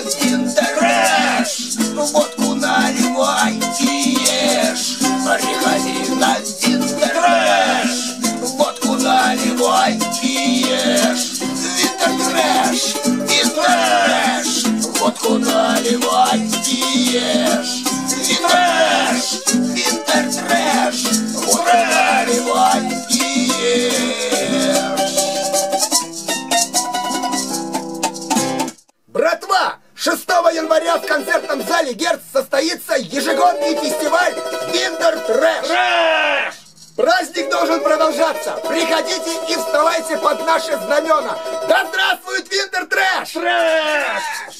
один трэш ну, Водку наливай и ешь Один один трэш Водку наливай и ешь. Витер трэш и трэш Водку наливай и ешь. Витер января в концертном зале Герц состоится ежегодный фестиваль Winter Trash. Trash! Праздник должен продолжаться. Приходите и вставайте под наши знамена. Да здравствует Winter Trash! Trash!